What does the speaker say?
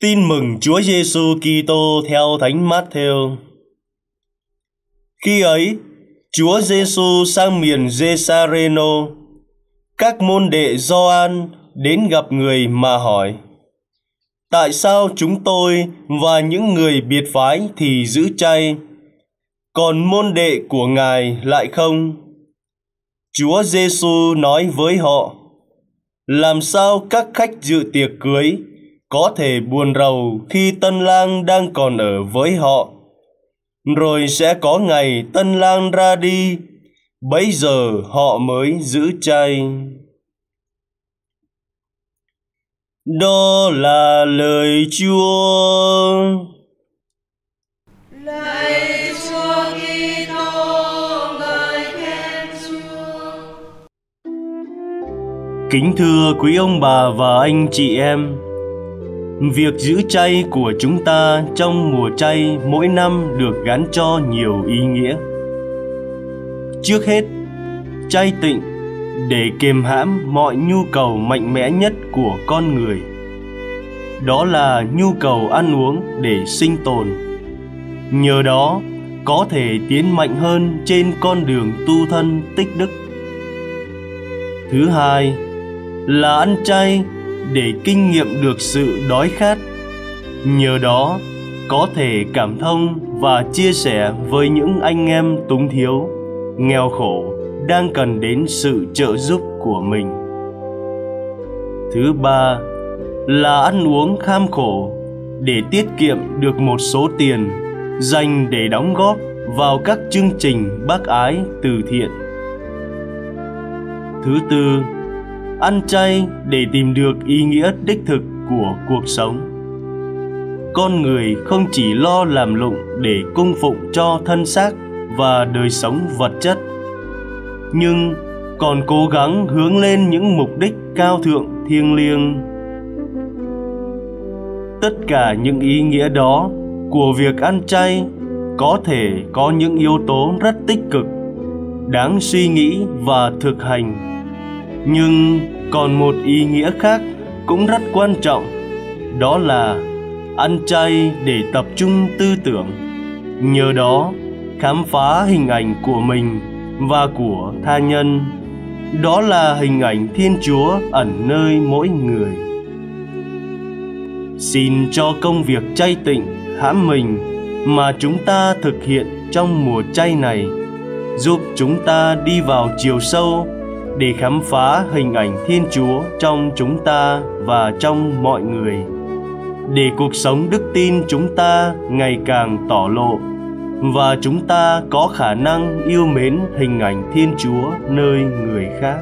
Tin mừng Chúa Giêsu Kitô theo Thánh Matthew. Khi ấy, Chúa Giêsu sang miền Gesareno, các môn đệ Gioan đến gặp người mà hỏi: Tại sao chúng tôi và những người biệt phái thì giữ chay, còn môn đệ của Ngài lại không? Chúa Giêsu nói với họ: Làm sao các khách dự tiệc cưới có thể buồn rầu khi tân lang đang còn ở với họ. Rồi sẽ có ngày tân lang ra đi bấy giờ họ mới giữ chay đó là lời chúa. Lạy Chúa Kitô, ngợi khen Chúa. kính thưa quý ông bà và anh chị em Việc giữ chay của chúng ta trong mùa chay mỗi năm được gắn cho nhiều ý nghĩa. Trước hết, chay tịnh để kiềm hãm mọi nhu cầu mạnh mẽ nhất của con người. Đó là nhu cầu ăn uống để sinh tồn. Nhờ đó, có thể tiến mạnh hơn trên con đường tu thân tích đức. Thứ hai là ăn chay để kinh nghiệm được sự đói khát. Nhờ đó, có thể cảm thông và chia sẻ với những anh em túng thiếu, nghèo khổ đang cần đến sự trợ giúp của mình. Thứ ba là ăn uống kham khổ để tiết kiệm được một số tiền dành để đóng góp vào các chương trình bác ái từ thiện. Thứ tư ăn chay để tìm được ý nghĩa đích thực của cuộc sống. Con người không chỉ lo làm lụng để cung phụng cho thân xác và đời sống vật chất, nhưng còn cố gắng hướng lên những mục đích cao thượng thiêng liêng. Tất cả những ý nghĩa đó của việc ăn chay có thể có những yếu tố rất tích cực, đáng suy nghĩ và thực hành nhưng còn một ý nghĩa khác cũng rất quan trọng, đó là ăn chay để tập trung tư tưởng. Nhờ đó, khám phá hình ảnh của mình và của tha nhân. Đó là hình ảnh thiên chúa ẩn nơi mỗi người. Xin cho công việc chay tịnh, hãm mình mà chúng ta thực hiện trong mùa chay này, giúp chúng ta đi vào chiều sâu để khám phá hình ảnh Thiên Chúa trong chúng ta và trong mọi người. Để cuộc sống đức tin chúng ta ngày càng tỏ lộ và chúng ta có khả năng yêu mến hình ảnh Thiên Chúa nơi người khác.